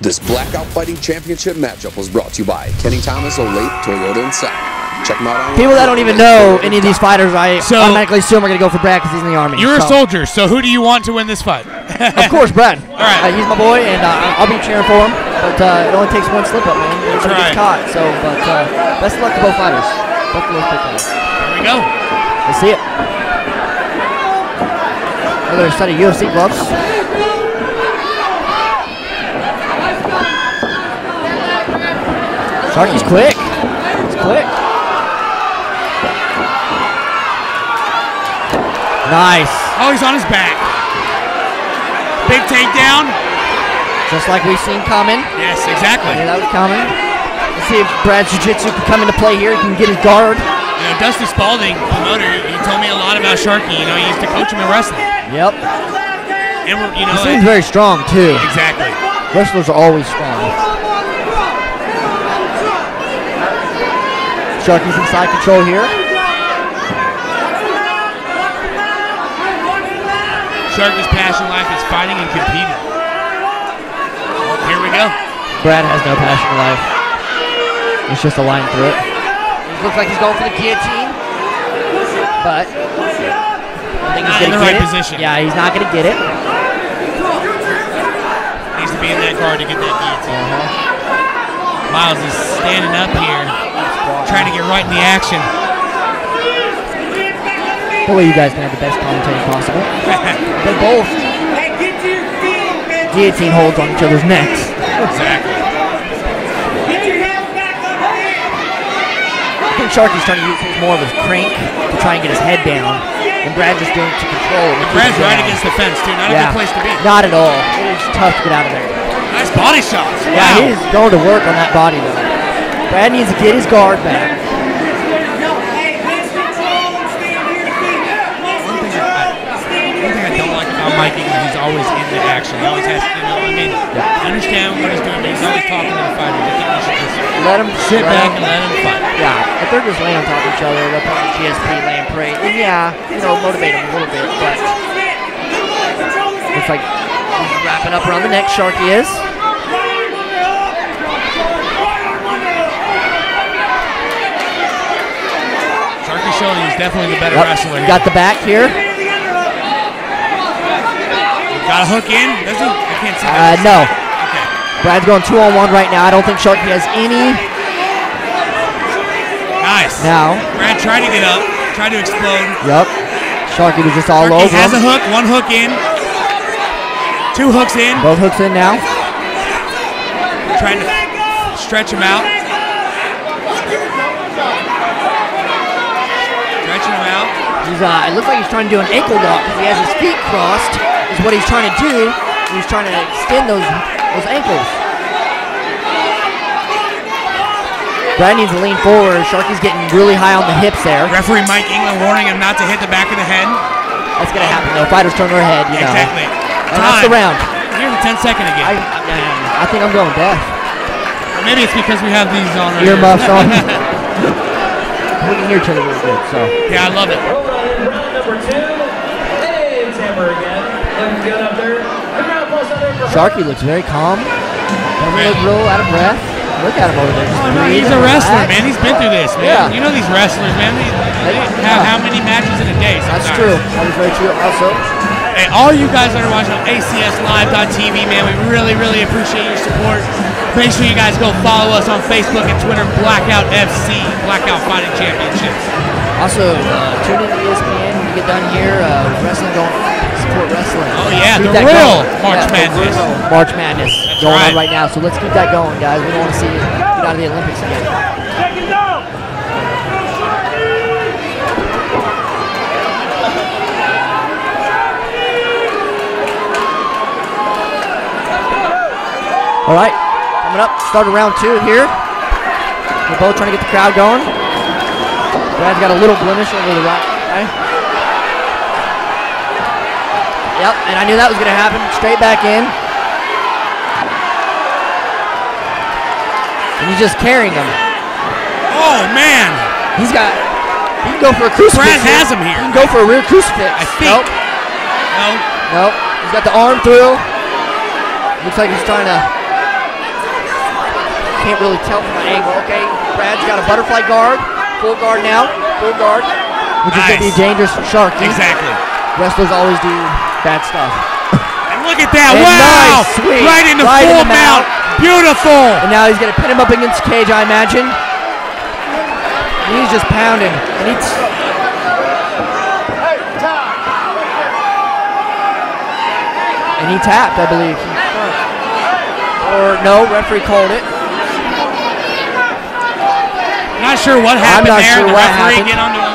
This Blackout Fighting Championship matchup was brought to you by Kenny Thomas, Olate, Toyota, and Sac. Check them out online. People that don't even know any of these fighters, I So- automatically assume are going to go for Brad because he's in the army. You're a soldier, so who do you want to win this fight? Of course, Brad. All right. Uh, he's my boy, and uh, I'll be cheering for him. But uh, it only takes one slip up, man. Everybody right. gets caught. So, but uh, best of luck to both fighters. Both of those big fighters. Here we go. Let's see it. Another set of UFC gloves. Sharky's quick. He's quick. Nice. Oh, he's on his back. Big takedown. Just like we've seen coming. Yes, exactly. Yeah, that was coming. Let's see if Brad's jiu-jitsu can come into play here. He can get his guard. You know, Dusty Spalding, promoter, he told me a lot about Sharky. You know, he used to coach him in wrestling. Yep. And you know, He seems very strong too. exactly. Wrestlers are always strong. Sharky's in side control here. Sharky's passion life is fighting and competing. Here we go. Brad has no passion in life. It's just a line through it. He looks like he's going for the guillotine, but I think he's Not in gonna the get right it. position. Yeah, he's not gonna get it. Needs to be in that car to get that guillotine. Uh-huh. Miles is standing up here, trying to get right in the action. Boy, you guys can have the best commentating possible. they both guillotine holds on each other's necks. Exactly. I think Sharky's trying to use more of his crank to try and get his head down, and Brad's just doing it to control. and Brad's right down. against the fence, too. Not a good place to be. Not at all. It is tough to get out of there. Nice body shots. Yeah, Wow. he is going to work on that body though. Brad needs to get his guard back. One thing I, one thing I don't like about Mike Eagle, he's always in the action. He always has to, you know, I mean, I understand what he's doing, but he's always talking to the fighters. I think we should just Let him sit back and let him fight. Yeah, if they're just laying on top of each other, they're probably GSP, laying prey, then yeah, you know, motivate him a little bit. But it's like he's wrapping up around the neck. Sharky is. Sharky showing he's definitely the better Yep, wrestler. Got the back here. Got a hook in, does he? I can't see Uh, no. Okay. Brad's going two on one right now. I don't think Sharky has any Nice. now. Brad tried to get up, tried to explode. Yep. Sharky was just all Sharky over has a him. hook, one hook in, two hooks in, Both hooks in now. trying to stretch him out. Stretching him out. He's, uh, it looks like he's trying to do an ankle lock. Because he has his feet crossed. Is what he's trying to do. He's trying to extend those those ankles. Brad needs to lean forward. Sharky's getting really high on the hips there. Referee Mike England warning him not to hit the back of the head. That's gonna happen though. Fighters turn their head, you know. Exactly. And that's the round. Here's the 10 second again. I, I think I'm going deaf. Or maybe it's because we have these on. right here. Earmuffs on. we can hear each other really good. So yeah, I love it. Round number two. Hey, it's Hammer again. Looking good up there. Big round of applause out there Sharky looks very calm. Doesn't look real out of breath. Look at him over there. Oh, no, he's a wrestler, relaxed. man. He's been through this, man. Yeah. You know these wrestlers, man. They, they have how many matches in a day? That's sometimes. true. That is very true. Also, Hey, all you guys that are watching on ACSLive.tv, man, we really, really appreciate your support. Make sure you guys go follow us on Facebook and Twitter, Blackout FC, Blackout Fighting Championships. Also, uh, tune in to ESPN when you get done here. Uh, wrestling going support wrestling. Oh, yeah, Keep the real going. March the Madness. March Madness That's going right. on right now. So let's keep that going, guys. We don't want to see it get out of the Olympics again. All right, coming up, start of round two here. We're both trying to get the crowd going. Brad's got a little blemish over the right eye. Yep, and I knew that was going to happen. Straight back in. And he's just carrying him. Oh, man. He's got. He can go for a crucifix. Brad has him here. He can go for a rear crucifix. I think. Nope. No. Nope. He's got the arm through. Looks like he's trying to can't really tell from the angle. Okay, Brad's got a butterfly guard, full guard now, full guard, which is going to be Nice. dangerous for Sharky. Exactly. Wrestlers always do bad stuff. And look at that. And wow. nice, sweet. Right in the Right in full the mount. mount. Beautiful. And now he's going to pin him up against cage, I imagine. And he's just pounding. And he's. And he tapped, I believe. Or no, referee called it. Not sure what happened not there. sure the what referee happened. get onto him.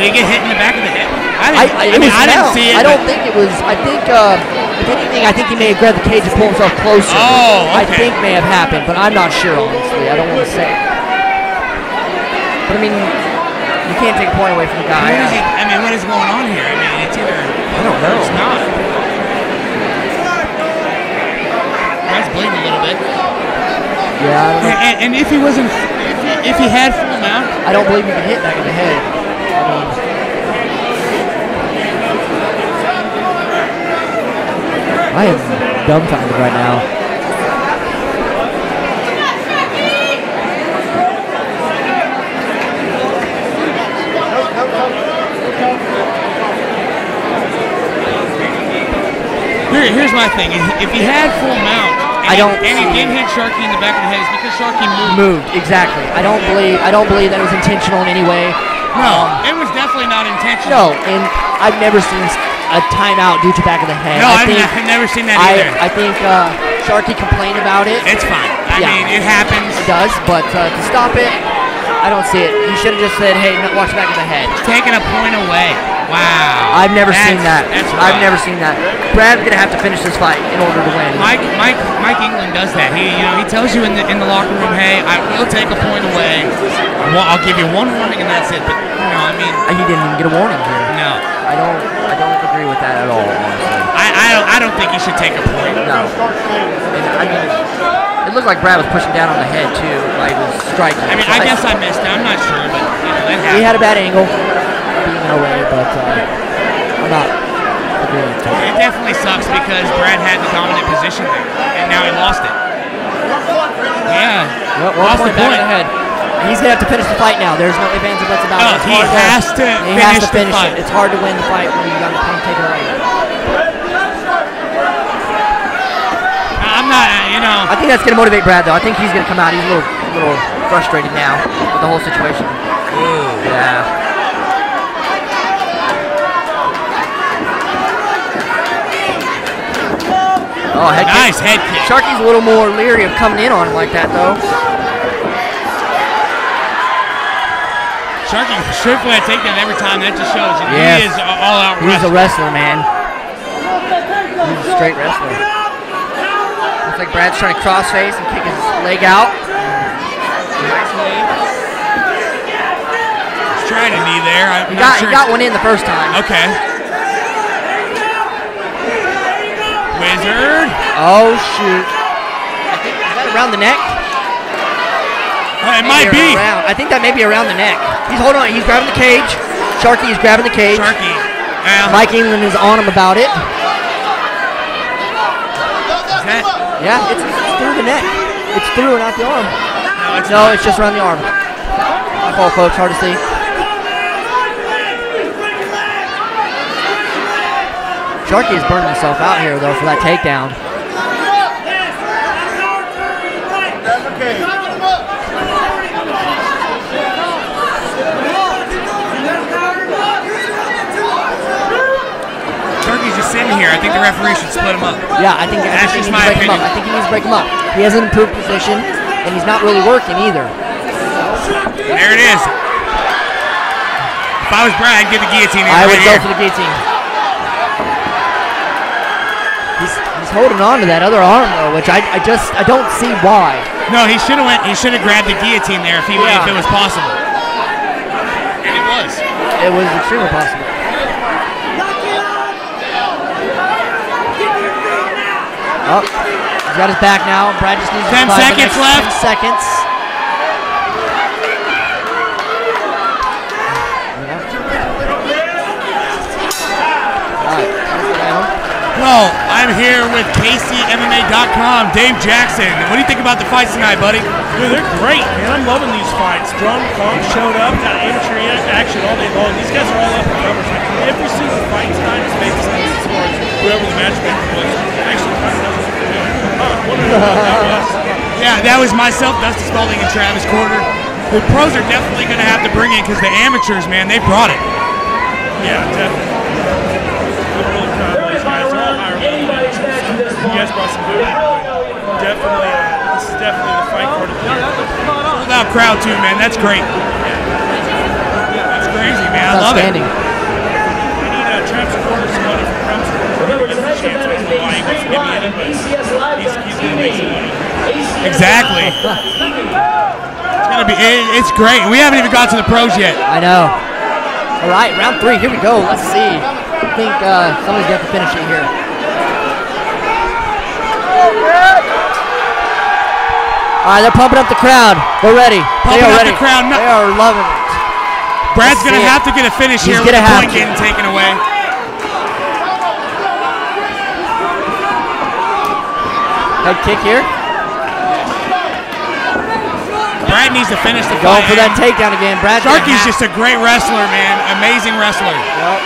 Did he get hit in the back of the head? I didn't, I, I, mean, I didn't see it. I don't think it was. I think, uh, if anything, I think he may have grabbed the cage and pulled himself closer. Oh, I think may have happened, but I'm not sure, honestly. I don't want to say. But I mean, you can't take a point away from the guy. What is he, I mean, what is going on here? I mean, it's either. I don't know. It's not. That's bleeding a little bit. Yeah, I don't, know. And, and if he wasn't, if he, if he had full mount, I don't believe you can hit back in the head. I am dumbfounded right now. here, here's my thing. If he had full mount, and, I don't and he did hit Sharky in the back of the head, it's because Sharky moved. Moved exactly. I don't believe. I don't believe that it was intentional in any way. No, it was definitely not intentional. No, and I've never seen a timeout due to back of the head. No, I I've, think I've never seen that I, either. I think uh, Sharky complained about it. it's fine. I Yeah. mean, it happens. It does, but uh, to stop it, I don't see it. You should have just said, "Hey, no, watch back of the head." Taking a point away. Wow. I've never That's- seen that. I've never seen that. Brad's gonna have to finish this fight in order to win. Mike, Mike, Mike England does that. He, you know, he tells you in the in the locker room, "Hey, I will take a point away. Well, I'll give you one warning, and that's it." But you know, I mean, he didn't even get a warning here. no, I don't. I don't agree with that at all. Honestly, I, I don't, I don't think he should take a point. no. And, I mean, it looked like Brad was pushing down on the head too, like was striking. I mean, I guess I missed it. I'm not sure, but you know, that he had a bad angle, being no way, but uh, I'm not agreeing to it. It definitely sucks because Brad had the dominant position there, and now he lost it. Yeah, Well, lost the point point. in. He's gonna have to finish the fight now. There's no ifs, ands, or buts about it. Oh, he has to He finish has to the finish fight. it. It's hard to win the fight when you got the pain taken away. I'm not, you know. I think that's gonna motivate Brad though. I think he's gonna come out. He's a little, a little frustrated now with the whole situation. Yeah. Oh, head kick. Nice head kick. Sharky's a little more leery of coming in on him like that though. Sharky straight for that takedown every time. That just shows you Yes. he is all out He's a wrestler. wrestler, man. He's a straight wrestler. Looks like Brad's trying to crossface and kick his leg out. Nice knee. He's trying a knee there. I'm He not got, sure. he got one in the first time. Okay. Wizard. Oh shoot! I think is that around the neck? Oh, it might be. Around. I think that may be around the neck. He's holding on. He's grabbing the cage. Sharky is grabbing the cage. Sharky. Yeah. Mike England is on him about it. Is that, Yeah, it's, it's through the neck. It's through and out the arm. no, it's No, it's just around the arm. My fault, folks. Hard to see. Sharky is burning himself out here, though, for that takedown. Sharky's sitting here. I think the referee should split him up. Yeah, I think, I That's think just he needs my to break him up. opinion. I think he needs to break him up. He has an improved position, and he's not really working either. There it is. If I was Brad, I'd give the guillotine in I right would go here. for the guillotine. He's, he's holding on to that other arm though, which I, I just I don't see why. No, he should have went. He should have grabbed the guillotine there if he Yeah. if it was possible. And it was. It was extremely possible. Oh, he's got his back now. Brad just needs to 10 the seconds next left. 10 seconds. Alright. Well, I I'm here with KCMMA.com, Dave Jackson. What do you think about the fights tonight, buddy? Dude, they're great, man. I'm loving these fights. Drum Funk showed up, got amateur action all day long. These guys are all up and comers. Every single fight tonight is making sense as far as whoever the matchmaker was. Actually, Yeah, that was myself, Dusty Spalding, and Travis Corder. The pros are definitely going to have to bring in because the amateurs, man, they brought it. Yeah, definitely. I'm really proud of these guys. All higher level. Anybody's match at this You guys brought some good Definitely, uh, this is definitely the fight card of the year. Sold out crowd, too, man. That's great. That's crazy, man. I love it. Exactly. It's gonna be. It, it's great. We haven't even got to the pros yet. I know. All right, round three. Here we go. Let's see. I think uh, somebody's got to finish it here. All right, they're pumping up the crowd. They're ready. Pumping up ready. the crowd. No- They are loving it. Brad's Let's gonna see it. have to get a finish He's here with gonna the have point to. getting taken away. Head kick here. Brad needs to finish the Going fight. for that takedown again. Brad. Sharky's just a great wrestler, man. Amazing wrestler. Yep.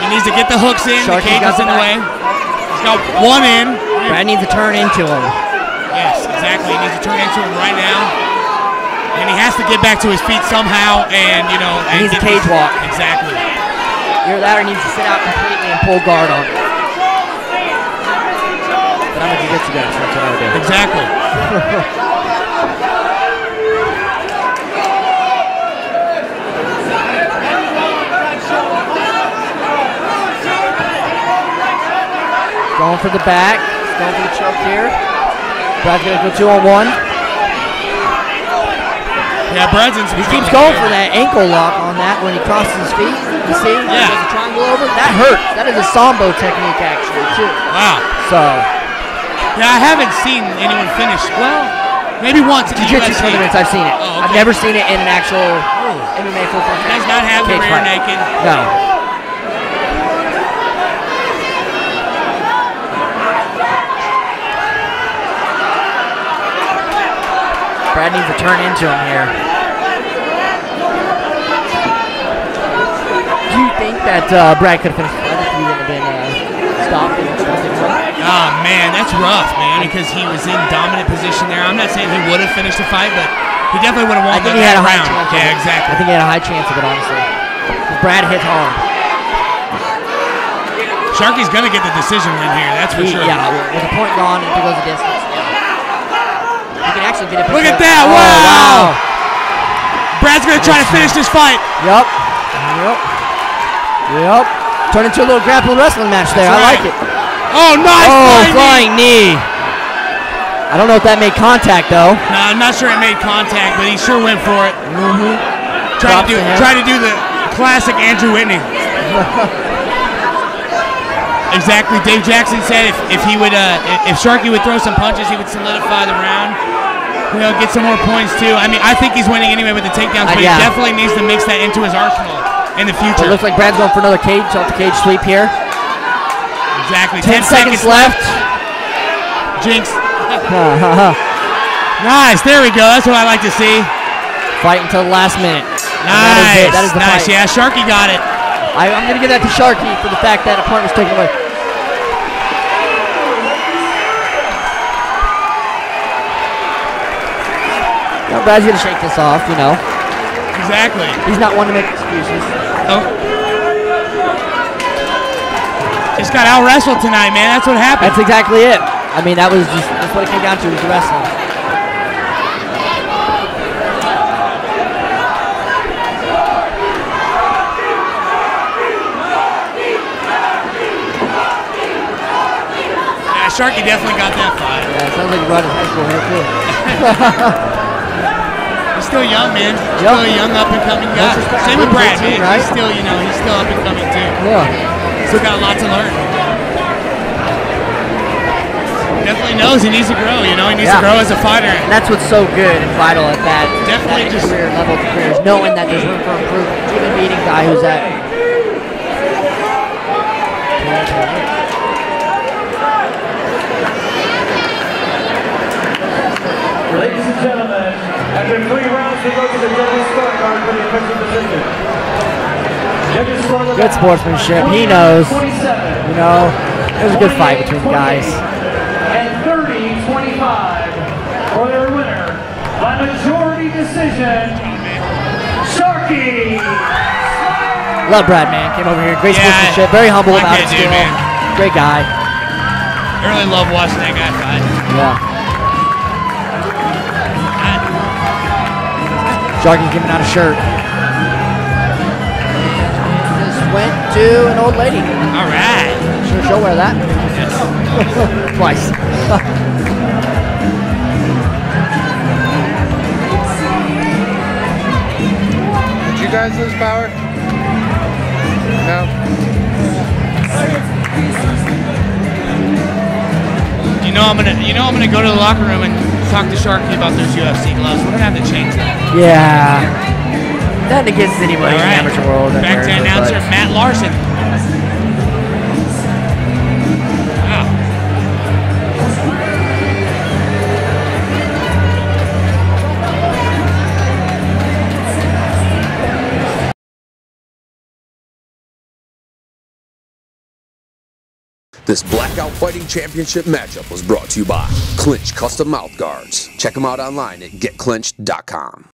He needs to get the hooks in. Sharky's the cage is in the way. He's got one in. Brad needs to turn into him. Yes, exactly. He needs to turn into him right now. And he has to get back to his feet somehow and, you know. He and needs a cage this- walk. Exactly. Your ladder needs to sit out completely and pull guard on it. But I'm a jiu-jitsu guy, so that's what I would do. Exactly. Going for the back. Going for the choke here. Brad's gonna go two on one. Yeah, Brad's He keeps going for that ankle lock on that when he crosses his feet. You see? He Yeah. does a triangle over. That hurts. That is a sambo technique actually too. Wow. So Yeah, I haven't seen anyone finish. Well, maybe once in jiu-jitsu tournaments I've seen it. Oh, I've never seen it in an actual oh. MMA full contact. Does not have the rear fight. naked. No. Brad needs to turn into him here. Do you think that uh, Brad could have finished if he wouldn't have been uh, stopped? and stopped in front? Oh man, that's rough, man, because he was in dominant position there. I'm not saying he would have finished the fight, but he definitely would have won I think that, he had a that high round. chance. Yeah, exactly. I think he had a high chance of it, honestly. 'Cause Brad hits hard. Sharky's gonna get the decision win here. That's for He- sure. Yeah, with the point gone, if he goes the distance. Yeah. He can actually get it. Look at that! Oh, Wow! Brad's gonna try to finish this fight. Yep. Yep. Yep. Turn into a little grappling wrestling match there. That's I like it. Oh, nice! Oh, flying knee. flying knee. I don't know if that made contact though. No, I'm not sure it made contact, but he sure went for it. Mm-hmm. Tried to do, to him. tried to do the classic Andrew Whitney. exactly. Dave Jackson said if, if he would, uh, if Sharky would throw some punches, he would solidify the round. You know, get some more points too. I mean, I think he's winning anyway with the takedowns, Uh, but yeah. he definitely needs to mix that into his arsenal in the future. It looks like Brad's going for another cage, off the cage sweep here. exactly. Ten seconds left. Jinx. Nice. There we go. That's what I like to see. Fight until the last minute. Nice. That is. That is the nice. fight. Yeah, Sharky got it. I, I'm going to give that to Sharky for the fact that a point was taken away. Brad's to shake this off, you know. Exactly. He's not one to make excuses. Oh. Just got out wrestled tonight, man. That's what happened. That's exactly it. I mean, that was just that's what it came down to was the wrestling. Yeah, Sharky definitely got that fight. Yeah, it sounds like you're running high school here too. He's still young, man. He's Yep. Still a young, up and coming guy. Same with Brad, 18, man. right? He's still, you know, he's still up and coming too. Yeah. Still got a lot to learn. definitely knows he needs to grow. You know, he needs Yeah. to grow as a fighter. And that's what's so good and vital at that, Definitely that just- career level of careers, knowing that there's room for improvement. Even beating a guy who's at Ladies and gentlemen, after three rounds, we go to the judges' scorecard for the official decision. Judges score the Good sportsmanship. He knows. you know, it was a good fight between the guys. And 30-25 for their winner by majority decision, Sharky. Love Brad, man. Came over here, great Yeah, sportsmanship, very humble like about it dude, man. Great guy. I really love watching that guy fight. Yeah. Sharky's giving out a shirt. This went to an old lady. All right. Sure, she'll wear that Yes. twice. Did you guys lose power? No. You know I'm gonna. You know I'm gonna go to the locker room and talk to Sharky about those UFC gloves. We're gonna have to change that. yeah. Nothing against anybody All in the amateur world. Back to announcer Matt Larson. This Blackout Fighting Championship matchup was brought to you by Clinch Custom Mouth Guards. Check them out online at getclinched.com.